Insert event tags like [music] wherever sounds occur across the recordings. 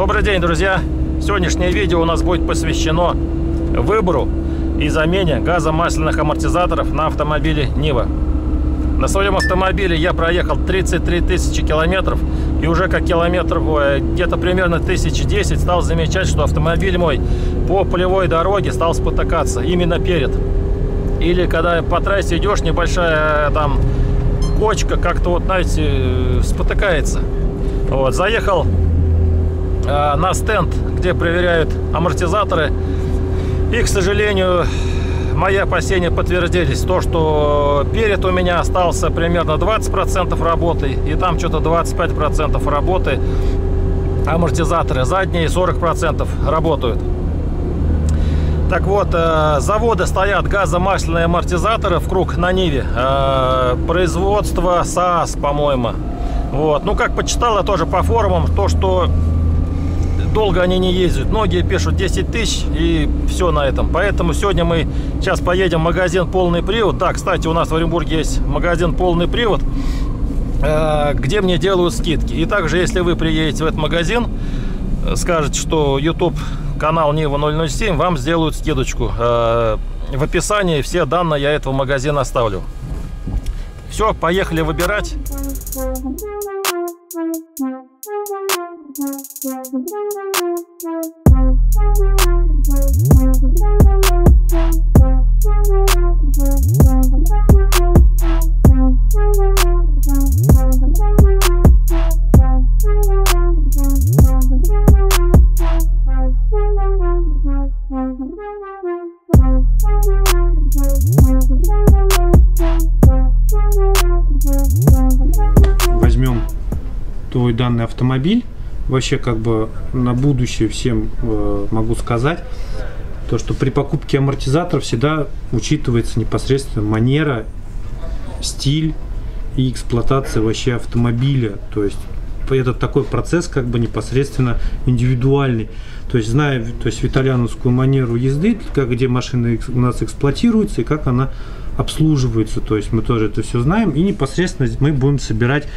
Добрый день, друзья! Сегодняшнее видео у нас будет посвящено выбору и замене газомасляных амортизаторов на автомобиле Нива. На своем автомобиле я проехал 33 тысячи километров и уже как километр, где-то примерно 1010 стал замечать, что автомобиль мой по полевой дороге стал спотыкаться именно перед. Или когда по трассе идешь, небольшая там кочка как-то вот, знаете, спотыкается. Вот, заехал э, на стенд, где проверяют амортизаторы. И, к сожалению, мои опасения подтвердились. То, что перед у меня остался примерно 20% работы, и там что-то 25% работы амортизаторы. Задние 40% работают. Так вот, э, заводы стоят газомасляные амортизаторы в круг на Ниве. Э, производство САС, по-моему. Вот. Ну, как почитал я тоже по форумам, то, что долго они не ездят. Многие пишут 10 тысяч и все на этом. Поэтому сегодня мы сейчас поедем в магазин «Полный привод». Да, кстати, у нас в Оренбурге есть магазин «Полный привод», э, где мне делают скидки. И также, если вы приедете в этот магазин, скажете, что YouTube канал Нива 007, вам сделают скидочку. Э, в описании все данные я этого магазина оставлю. Все, поехали выбирать. Возьмем твой данный автомобиль. Вообще, как бы на будущее всем э, могу сказать, то, что при покупке амортизаторов всегда учитывается непосредственно манера, стиль и эксплуатация вообще автомобиля. То есть это такой процесс как бы непосредственно индивидуальный. То есть зная то есть, витальяновскую манеру езды, как, где машина у нас эксплуатируется и как она обслуживается. То есть мы тоже это все знаем. И непосредственно мы будем собирать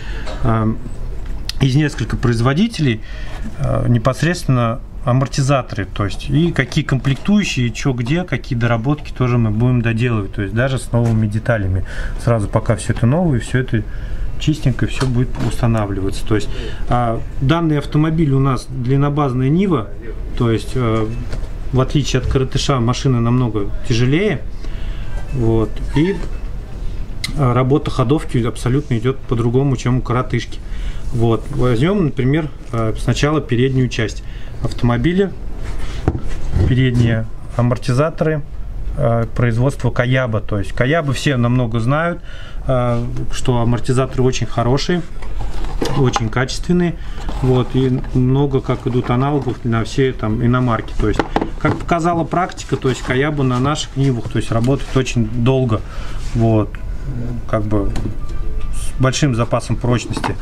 э, из нескольких производителей э, непосредственно амортизаторы, то есть и какие комплектующие, что где, какие доработки тоже мы будем доделывать, то есть даже с новыми деталями. Сразу пока все это новое, все это чистенько все будет устанавливаться. То есть а, данный автомобиль у нас длиннобазная Нива, то есть а, в отличие от коротыша машина намного тяжелее. Вот, и а, работа ходовки абсолютно идет по-другому, чем у коротышки. Вот, возьмем, например, а, сначала переднюю часть автомобиля, передние амортизаторы, а, производства Каяба. То есть Каябы все намного знают, а, что амортизаторы очень хорошие, очень качественные. Вот, и много как идут аналогов на все там иномарки. То есть, как показала практика, то есть Каяба на наших Нивах, то есть работает очень долго. Вот, как бы с большим запасом прочности.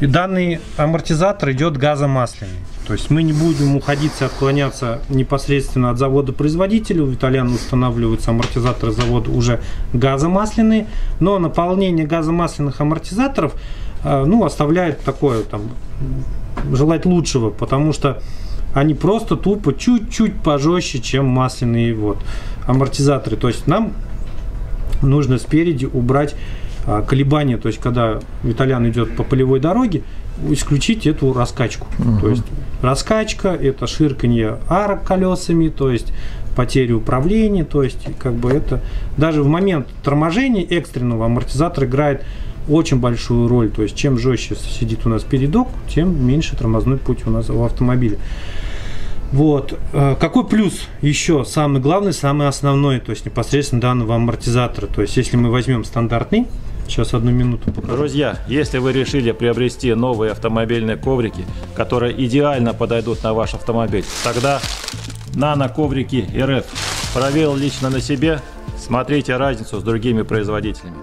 И данный амортизатор идет газомасляный. То есть мы не будем уходиться, отклоняться непосредственно от завода-производителя. У Итальяна устанавливаются амортизаторы завода уже газомасляные. Но наполнение газомасляных амортизаторов э, ну, оставляет такое там, желать лучшего, потому что они просто тупо чуть-чуть пожестче, чем масляные вот, амортизаторы. То есть нам нужно спереди убрать колебания, то есть когда Виталян идет по полевой дороге, исключить эту раскачку. Угу. То есть раскачка это ширканье арок колесами, то есть потери управления, то есть как бы это даже в момент торможения экстренного амортизатор играет очень большую роль. То есть чем жестче сидит у нас передок, тем меньше тормозной путь у нас в автомобиле. Вот. Э, какой плюс еще самый главный, самый основной, то есть непосредственно данного амортизатора? То есть если мы возьмем стандартный, Сейчас одну минуту покажу. Друзья, если вы решили приобрести новые автомобильные коврики, которые идеально подойдут на ваш автомобиль, тогда нано-коврики РФ. Проверил лично на себе, смотрите разницу с другими производителями.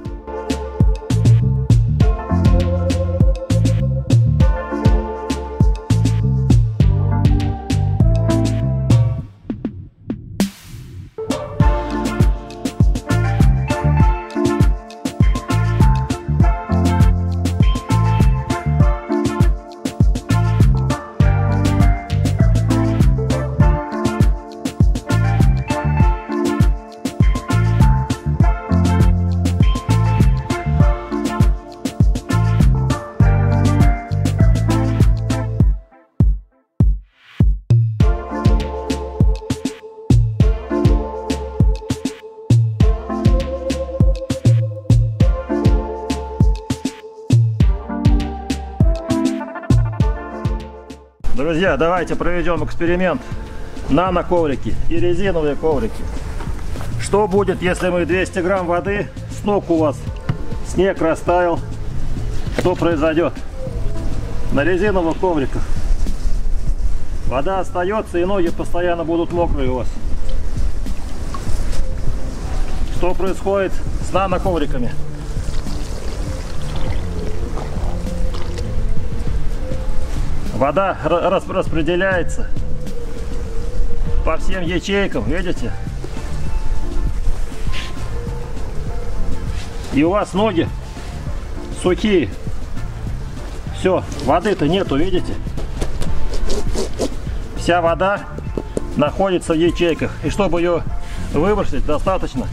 Друзья, давайте проведем эксперимент. Нано-коврики и резиновые коврики. Что будет, если мы 200 грамм воды, с ног у вас снег растаял, что произойдет? На резиновых ковриках вода остается и ноги постоянно будут мокрые у вас. Что происходит с нано-ковриками? Вода рас распределяется по всем ячейкам, видите? И у вас ноги сухие. Все, воды-то нету, видите? Вся вода находится в ячейках. И чтобы ее выбросить, достаточно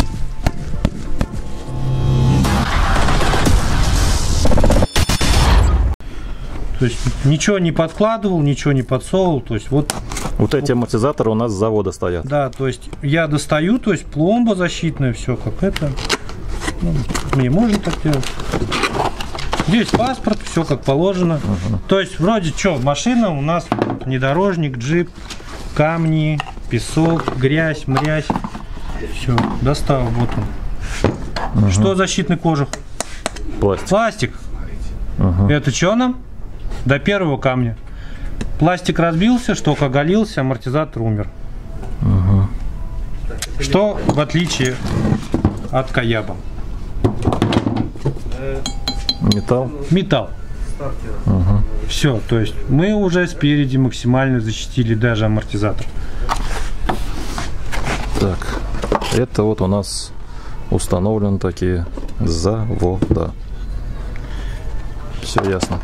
То есть ничего не подкладывал, ничего не подсовывал. То есть вот вот эти амортизаторы у нас с завода стоят. Да, то есть я достаю, то есть пломба защитная, все как это. Ну, мне можно так делать. Здесь паспорт, все как положено. Угу. То есть вроде что, машина у нас внедорожник, джип, камни, песок, грязь, мрязь. Все, достал, вот он. Угу. Что защитный кожух? Пластик. Пластик. Угу. Это что нам? До первого камня. Пластик разбился, шток оголился, амортизатор умер. Угу. Что в отличие от Каяба? Металл? Металл. Угу. Все, то есть мы уже спереди максимально защитили даже амортизатор. Так, это вот у нас установлены такие завода. Все ясно.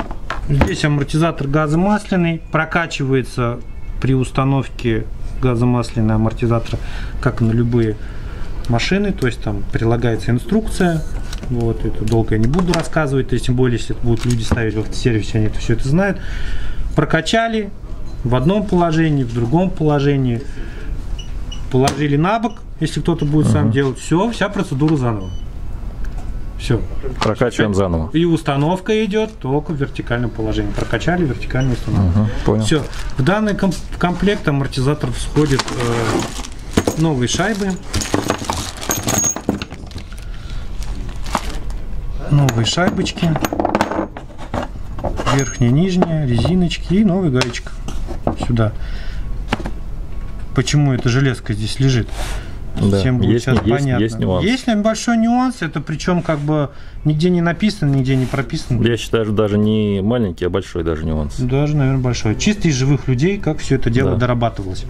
Здесь амортизатор газомасляный, прокачивается при установке газомасляного амортизатора, как на любые машины, то есть там прилагается инструкция, вот, это долго я не буду рассказывать, то есть, тем более, если это будут люди ставить в автосервисе, они это все это знают. Прокачали в одном положении, в другом положении, положили на бок, если кто-то будет uh-huh. сам делать, все, вся процедура заново. Все. Прокачиваем заново. И установка идет только в вертикальном положении. Прокачали вертикальную установку. Угу, понял. Все. В данный комплект амортизатор входит э, новые шайбы. Новые шайбочки. Верхняя, нижняя, резиночки и новый гаечка. Сюда. Почему эта железка здесь лежит? Да. Всем будет есть, сейчас есть, понятно. Есть, нюанс. есть небольшой нюанс, это причем как бы нигде не написано, нигде не прописано. Я считаю, что даже не маленький, а большой даже нюанс. Даже, наверное, большой. Чисто из живых людей, как все это дело да. дорабатывалось.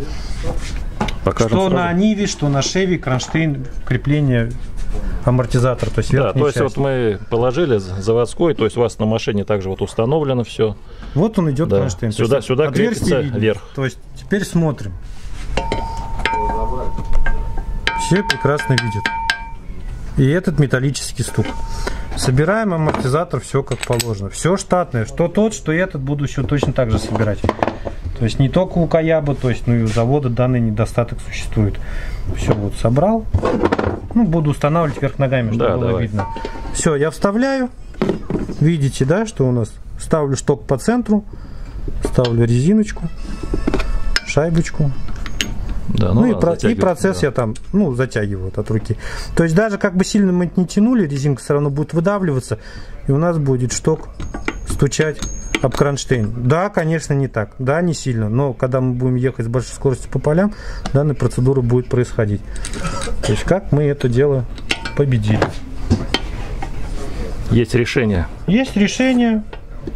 Покажем что сразу. на Ниве, что на Шеве, кронштейн, крепление амортизатор, то есть Да, то есть часть. вот мы положили заводской, то есть у вас на машине также вот установлено все. Вот он идет да. кронштейн. Сюда, сюда крепится вверх. То есть теперь смотрим. Все прекрасно видят. И этот металлический стук. Собираем амортизатор, все как положено. Все штатное. Что тот, что этот буду еще точно так же собирать. То есть не только у Каяба, то есть ну и у завода данный недостаток существует. Все вот собрал. Ну, буду устанавливать вверх ногами, чтобы да, было давай. видно. Все, я вставляю. Видите, да, что у нас? Ставлю шток по центру. Ставлю резиночку, шайбочку. Да, ну, ну и, про, и процесс да. я там, ну, затягиваю от руки. То есть даже как бы сильно мы не тянули, резинка все равно будет выдавливаться, и у нас будет шток стучать об кронштейн. Да, конечно, не так. Да, не сильно. Но когда мы будем ехать с большой скоростью по полям, данная процедура будет происходить. То есть как мы это дело победили. Есть решение. Есть решение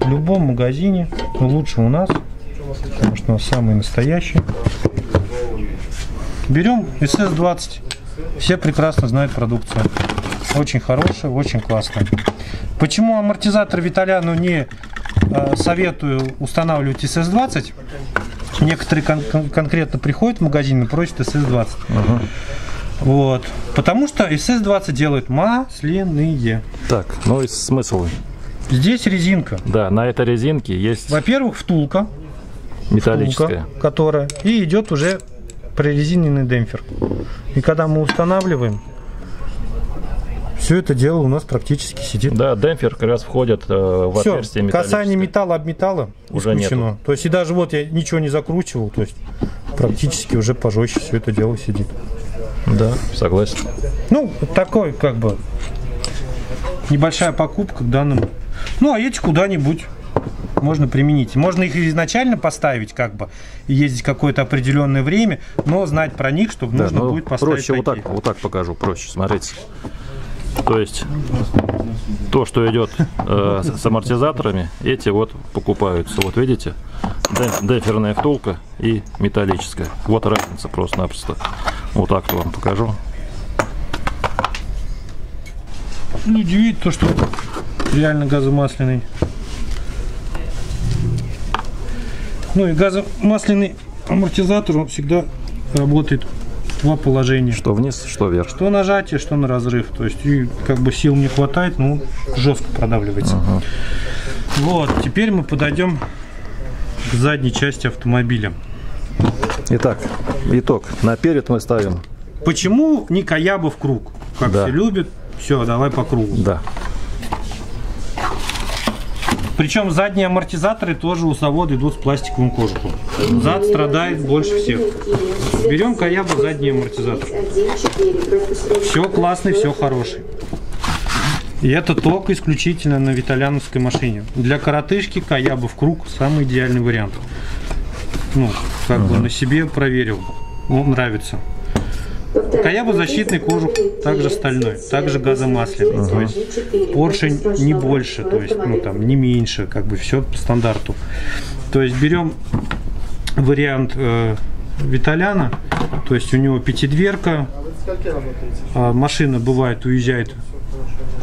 в любом магазине. Но лучше у нас, потому что у нас самый настоящий. Берем SS20. Все прекрасно знают продукцию. Очень хорошая, очень классная. Почему амортизатор Виталяну не э, советую устанавливать SS20? Некоторые кон кон конкретно приходят в магазин и просят SS20. Угу. Вот. Потому что SS20 делают масляные. Так, ну и смысл? Здесь резинка. Да, на этой резинке есть... Во-первых, втулка. Металлическая. Втулка, которая. И идет уже прорезиненный демпфер. И когда мы устанавливаем, все это дело у нас практически сидит. Да, демпфер как раз входит э, в Все, отверстие касание металла об металла Уже исключено. нету. То есть и даже вот я ничего не закручивал, то есть практически уже пожестче все это дело сидит. Да, согласен. Ну, такой как бы небольшая покупка к данному. Ну, а эти куда-нибудь можно применить. Можно их изначально поставить, как бы, ездить какое-то определенное время, но знать про них, чтобы Да, нужно ну, будет поставить проще вот так, вот так покажу, проще, смотрите. То есть то, что идет э, с амортизаторами, эти вот покупаются. Вот видите, демпферная втулка и металлическая. Вот разница просто-напросто. Вот так вам покажу. Не удивит то, что реально газомасляный. Ну и газомасляный амортизатор, он всегда работает два положения. Что вниз, что вверх. Что нажатие, что на разрыв. То есть и как бы сил не хватает, он жестко продавливается. Вот, теперь мы подойдем к задней части автомобиля. Итак, итог. Наперед мы ставим. Почему не Каяба в круг? Как Да. все любят. Все, давай по кругу. Да. Причем задние амортизаторы тоже у завода идут с пластиковым кожухом. Зад страдает больше всех. Берем Каябу задний амортизатор. Все классный, все хороший. И это только исключительно на виталяновской машине. Для коротышки Каяба в круг самый идеальный вариант. Ну, как бы на себе проверил. Он нравится. Каяба защитный кожух, также стальной, также газомасляный. То есть поршень не больше, то есть ну там не меньше, как бы все по стандарту. То есть берем вариант э, Виталяна, то есть у него пятидверка, а машина бывает уезжает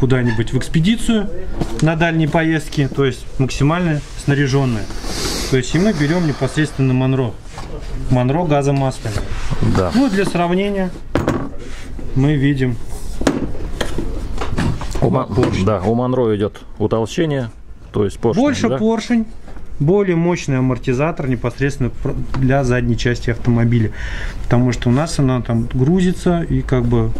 куда-нибудь в экспедицию на дальние поездки, то есть максимально снаряженная. То есть и мы берем непосредственно Монро. Монро газомасляный. Да. Ну, для сравнения мы видим У, Ма- да, у Монро идет утолщение, то есть поршень, больше да? поршень, более мощный амортизатор непосредственно для задней части автомобиля. Потому что у нас она там грузится и как бы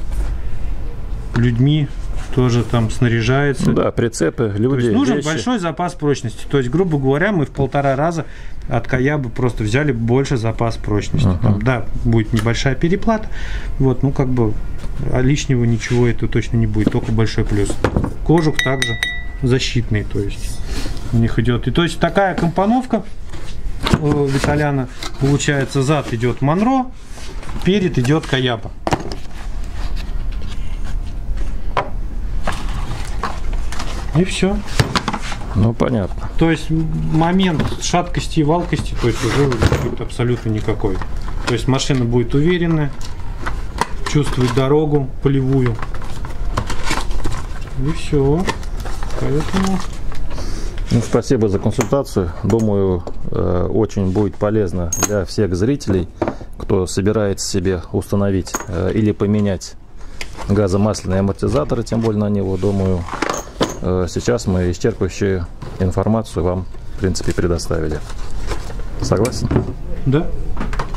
людьми тоже там снаряжается. Ну да, прицепы, То люди, есть нужен вещи. большой запас прочности. То есть, грубо говоря, мы в полтора раза от Каябы просто взяли больше запас прочности. Ага. Там, да, будет небольшая переплата. Вот, ну как бы а лишнего ничего это точно не будет, только большой плюс. Кожух также защитный, то есть у них идет. И то есть такая компоновка у Виталяна получается зад идет Монро, перед идет Каяба. И все. Ну, понятно. То есть момент шаткости и валкости, то есть уже будет абсолютно никакой. То есть машина будет уверенная, чувствует дорогу полевую. И все. Поэтому Ну, спасибо за консультацию. Думаю, э, очень будет полезно для всех зрителей, кто собирается себе установить э, или поменять газомасляные амортизаторы, тем более на него. Думаю, сейчас мы исчерпывающую информацию вам, в принципе, предоставили. Согласен? Да.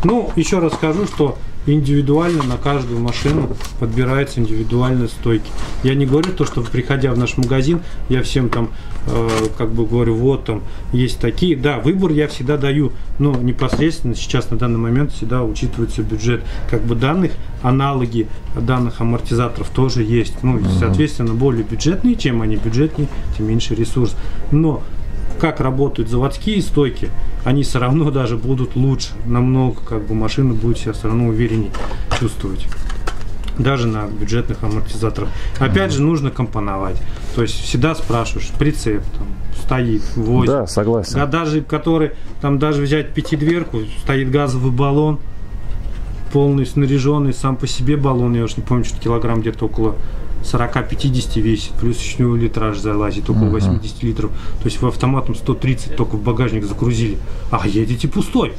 Ну, еще раз скажу, что индивидуально на каждую машину подбираются индивидуальные стойки. Я не говорю то, что приходя в наш магазин, я всем там э, как бы говорю, вот там есть такие. Да, выбор я всегда даю, но непосредственно сейчас на данный момент всегда учитывается бюджет. Как бы данных, аналоги данных амортизаторов тоже есть. Ну, и, соответственно, более бюджетные, чем они бюджетнее, тем меньше ресурс. Но как работают заводские стойки, они все равно даже будут лучше. Намного как бы машина будет себя все равно увереннее чувствовать. Даже на бюджетных амортизаторах. Опять же, нужно компоновать. То есть всегда спрашиваешь, прицеп там стоит, возит. Да, согласен. А даже который, там даже взять пятидверку, стоит газовый баллон, полный снаряженный, сам по себе баллон, я уж не помню, что килограмм где-то около 40-50 весит, плюс еще литраж залазит, около 80 литров. То есть в автоматом 130 только в багажник загрузили. А едете пустой.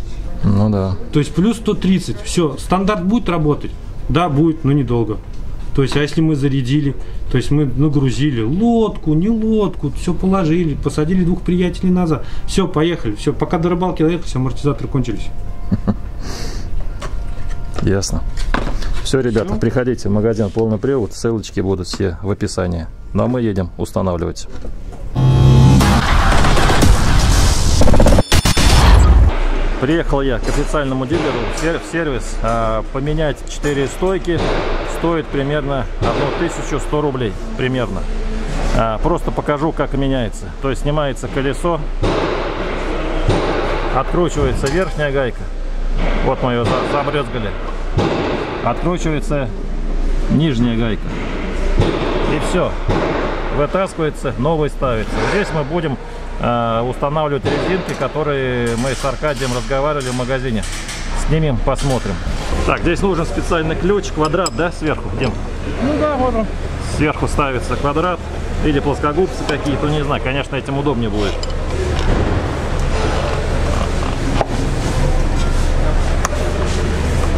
Ну да. То есть плюс 130. Все, стандарт будет работать? Да, будет, но недолго. То есть, а если мы зарядили, то есть мы нагрузили лодку, не лодку, все положили, посадили двух приятелей назад, все, поехали, все, пока до рыбалки доехали, все, амортизаторы кончились. [laughs] Ясно. Все, ребята, Всё. приходите в магазин «Полный привод». Ссылочки будут все в описании. Ну а мы едем устанавливать. Приехал я к официальному дилеру в сер- в сервис. А, Поменять 4 стойки стоит примерно 1100 рублей. Примерно. А, Просто покажу, как меняется. То есть снимается колесо, откручивается верхняя гайка. Вот мы ее за- забрезгали. Откручивается нижняя гайка. И все. Вытаскивается, новый ставится. Здесь мы будем э, устанавливать резинки, которые мы с Аркадием разговаривали в магазине. Снимем, посмотрим. Так, здесь нужен специальный ключ, квадрат, да, сверху? Дим? Ну да, вот он. Сверху ставится квадрат или плоскогубцы какие-то, не знаю, конечно, этим удобнее будет.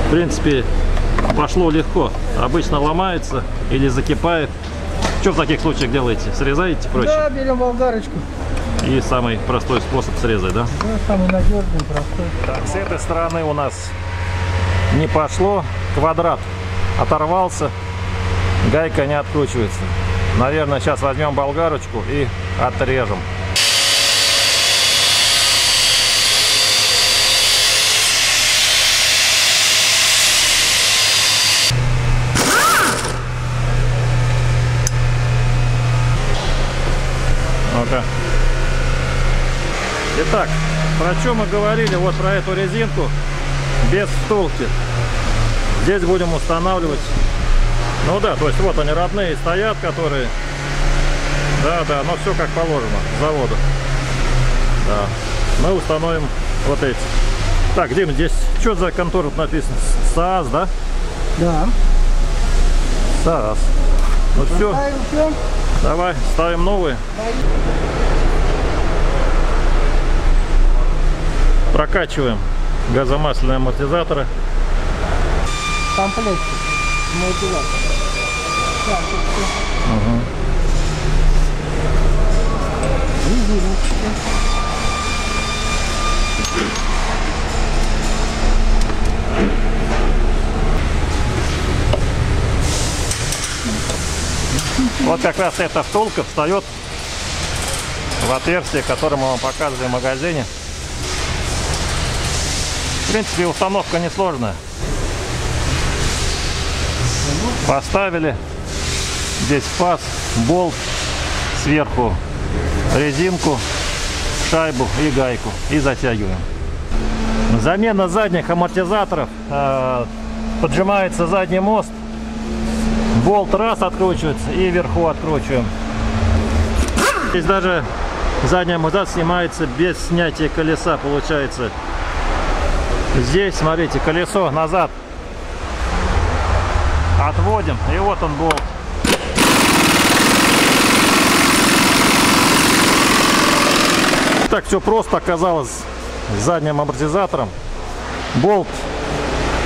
В принципе, пошло легко. Обычно ломается или закипает. Что в таких случаях делаете? Срезаете проще? Да, берем болгарочку. И самый простой способ срезать, да? Да, самый надежный, простой. Так, с этой стороны у нас не пошло. Квадрат оторвался. Гайка не откручивается. Наверное, сейчас возьмем болгарочку и отрежем. Ну-ка. Итак, про что мы говорили? Вот про эту резинку без втулки. Здесь будем устанавливать. Ну да, то есть вот они родные стоят, которые. Да, да, но все как положено, с завода. Да. Мы установим вот эти. Так, Дим, здесь что за контора написано? СААС, да? Да. СААС. Ну все, все. Давай, ставим новые. Прокачиваем газомасляные амортизаторы. Комплект. Мотиватор. Так, тут всё. Резиночки. Вот как раз эта втулка встает в отверстие, которое мы вам показывали в магазине. В принципе, установка несложная. Поставили здесь паз, болт, сверху резинку, шайбу и гайку и затягиваем. Замена задних амортизаторов. э, Поджимается задний мост. Болт раз откручивается и вверху откручиваем. Здесь даже задняя амортизатор снимается без снятия колеса, получается. Здесь, смотрите, колесо назад отводим, и вот он болт. Так все просто оказалось с задним амортизатором. Болт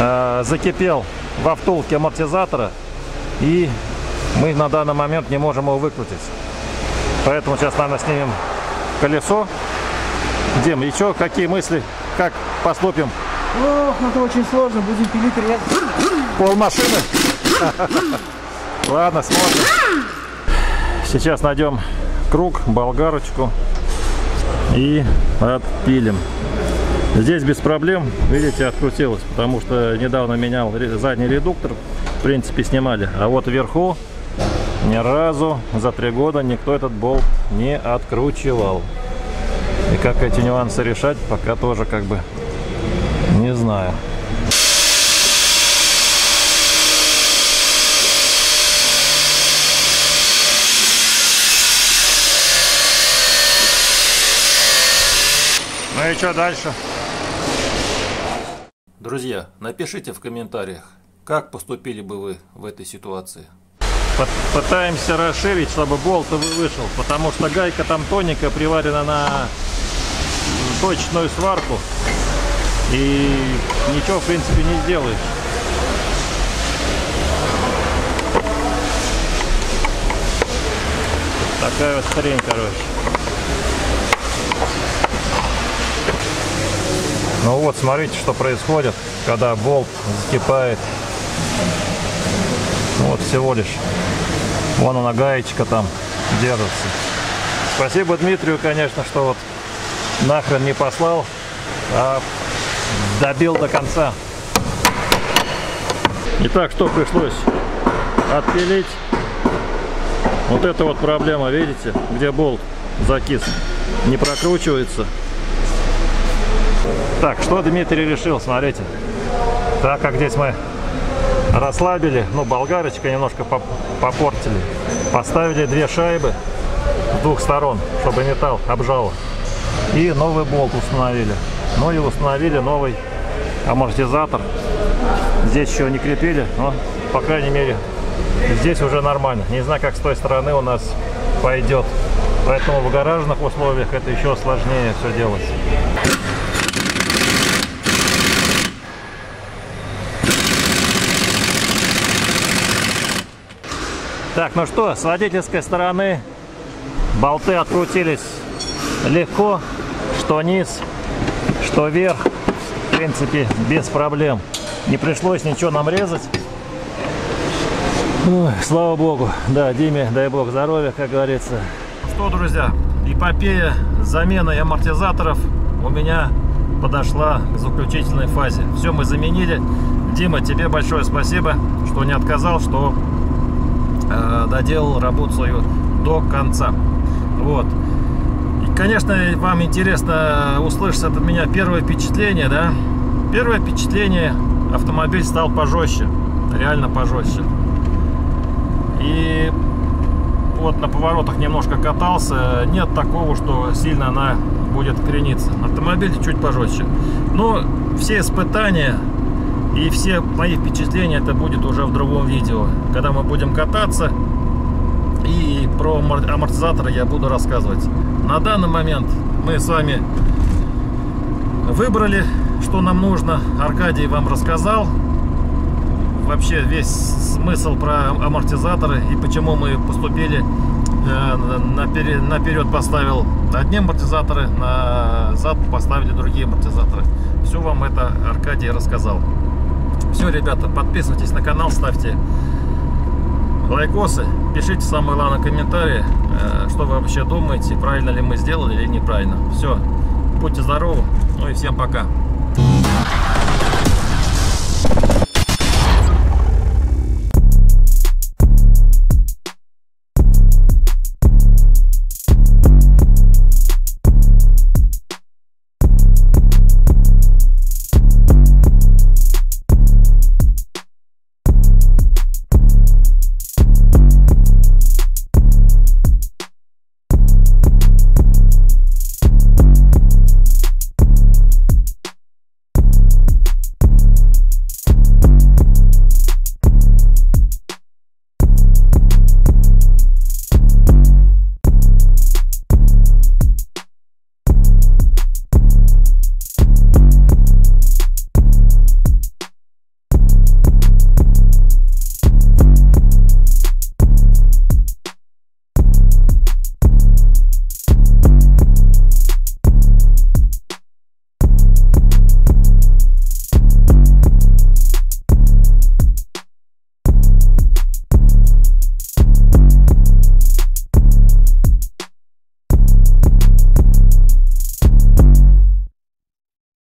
э, закипел во втулке амортизатора, и мы на данный момент не можем его выкрутить. Поэтому сейчас, наверное, снимем колесо. Дим, и что, какие мысли, как поступим? Ох, ну это очень сложно. Будем пилить резать. Пол машины? Ладно, смотрим. Сейчас найдем круг, болгарочку и отпилим. Здесь без проблем, видите, открутилось, потому что недавно менял задний редуктор, в принципе, снимали. А вот вверху ни разу за три года никто этот болт не откручивал. И как эти нюансы решать, пока тоже как бы не знаю. Ну и что дальше? Друзья, напишите в комментариях, как поступили бы вы в этой ситуации. Пытаемся расширить, чтобы болт вы- вышел, потому что гайка там тоненькая, приварена на точную сварку. И ничего, в принципе, не сделаешь. Такая вот хрень, короче. Ну вот, смотрите, что происходит, когда болт закипает. Вот всего лишь. Вон она гаечка там держится. Спасибо Дмитрию, конечно, что вот нахрен не послал, а добил до конца. Итак, что пришлось отпилить? Вот это вот проблема, видите, где болт закис, не прокручивается. Так, что Дмитрий решил, смотрите. Так как здесь мы расслабили, ну, болгарочка немножко попортили. Поставили две шайбы с двух сторон, чтобы металл обжало. И новый болт установили. Ну и установили новый амортизатор. Здесь еще не крепили, но, по крайней мере, здесь уже нормально. Не знаю, как с той стороны у нас пойдет. Поэтому в гаражных условиях это еще сложнее все делать. Так, ну что, с водительской стороны болты открутились легко, что низ, что вверх, в принципе, без проблем. Не пришлось ничего нам резать. Ой, слава богу. Да, Диме, дай бог здоровья, как говорится. Что, друзья, эпопея замены амортизаторов у меня подошла к заключительной фазе. Все мы заменили. Дима, тебе большое спасибо, что не отказал, что э, доделал работу свою до конца. Вот. И, конечно, вам интересно услышать от меня первое впечатление, да? Первое впечатление, автомобиль стал пожестче, реально пожестче. И вот на поворотах немножко катался, нет такого, что сильно она будет крениться. Автомобиль чуть пожестче. Но все испытания и все мои впечатления это будет уже в другом видео, когда мы будем кататься. И про амортизаторы я буду рассказывать. На данный момент мы с вами выбрали, что нам нужно. Аркадий вам рассказал вообще весь смысл про амортизаторы и почему мы поступили э, наперед, поставил одни амортизаторы, назад поставили другие амортизаторы. Все вам это Аркадий рассказал. Все, ребята, подписывайтесь на канал, ставьте лайкосы, пишите самые главные комментарии, э, что вы вообще думаете, правильно ли мы сделали или неправильно. Все, будьте здоровы, ну и всем пока.